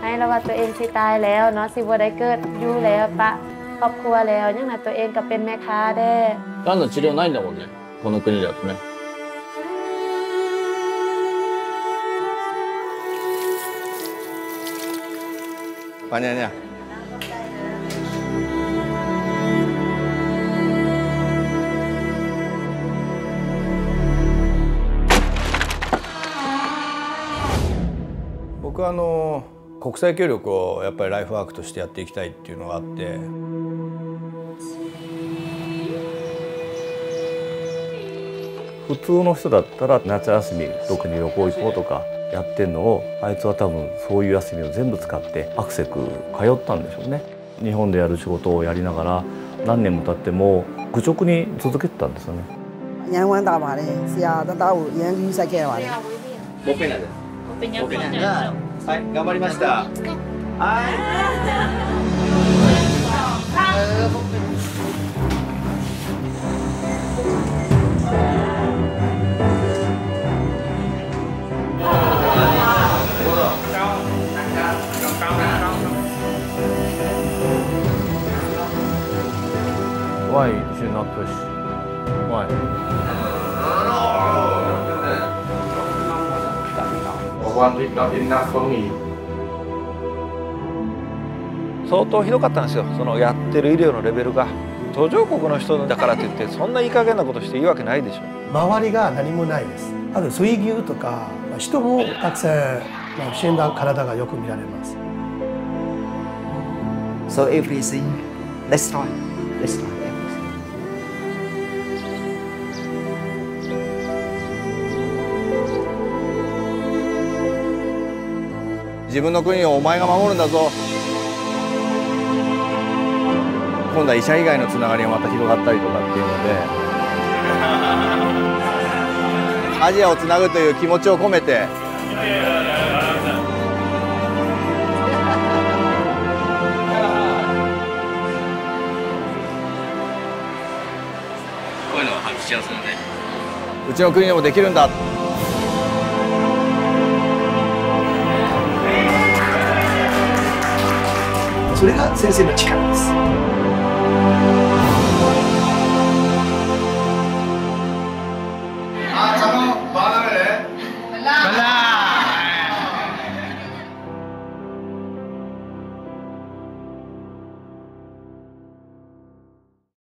ให้เราว่าตัวเองสิตายแล้วเนาะสิบ่ได้เกิดอยู่แล้วปะครอบครัวแล้วยังน่ะตัวเองก็เป็นแม่ค้าแด้ がんの治療ないんだもんねこの国だとね ปัญญาเนี่ย 僕はあの 国際協力をやっぱりライフワークとしてやっていきたいっていうのがあって普通の人だったら夏休み特に旅行行こうとかやってんのをあいつは多分そういう休みを全部使ってアクセク通ったんでしょうね日本でやる仕事をやりながら何年も経っても愚直に続けてたんですよね年ဝန်大把的，是呀，他打我だ究生给我的。我本人的，我本人。はい頑張りましたはいワイ should not push why 相当ひどかったんですよそのやってる医療のレベルが途上国の人だからといってそんないい加減なことしていいわけないでしょ周りが何もないですあと水牛とか人もたくさん、まあ、死んだ体がよく見られます So everything, let's try, 自分の国をお前が守るんだぞ。今度は医者以外のつながりがまた広がったりとかっていうので アジアをつなぐという気持ちを込めてこういうのが発揮しやすいので。うちの国でもできるんだそれが先生の力です。あ